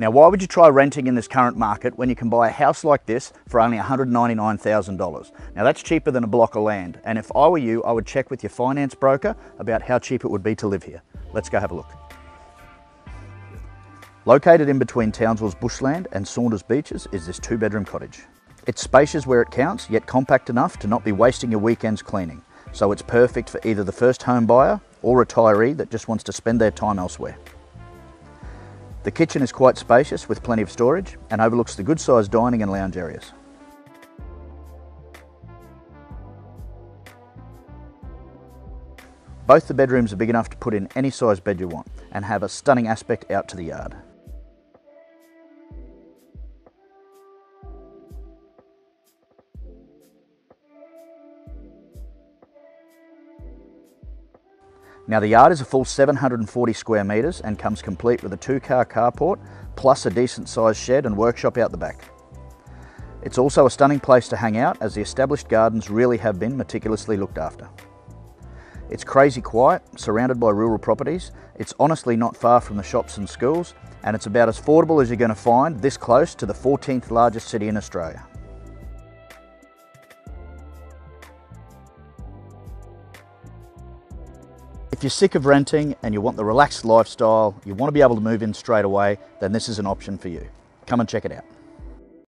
Now, why would you try renting in this current market when you can buy a house like this for only $199,000? Now, that's cheaper than a block of land. And if I were you, I would check with your finance broker about how cheap it would be to live here. Let's go have a look. Located in between Townsville's bushland and Saunders beaches is this two bedroom cottage. It's spacious where it counts, yet compact enough to not be wasting your weekends cleaning. So it's perfect for either the first home buyer or retiree that just wants to spend their time elsewhere. The kitchen is quite spacious with plenty of storage and overlooks the good sized dining and lounge areas. Both the bedrooms are big enough to put in any size bed you want and have a stunning aspect out to the yard. Now the yard is a full 740 square metres and comes complete with a two car carport plus a decent sized shed and workshop out the back. It's also a stunning place to hang out as the established gardens really have been meticulously looked after. It's crazy quiet, surrounded by rural properties. It's honestly not far from the shops and schools and it's about as affordable as you're going to find this close to the 14th largest city in Australia. If you're sick of renting and you want the relaxed lifestyle, you want to be able to move in straight away, then this is an option for you. Come and check it out.